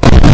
the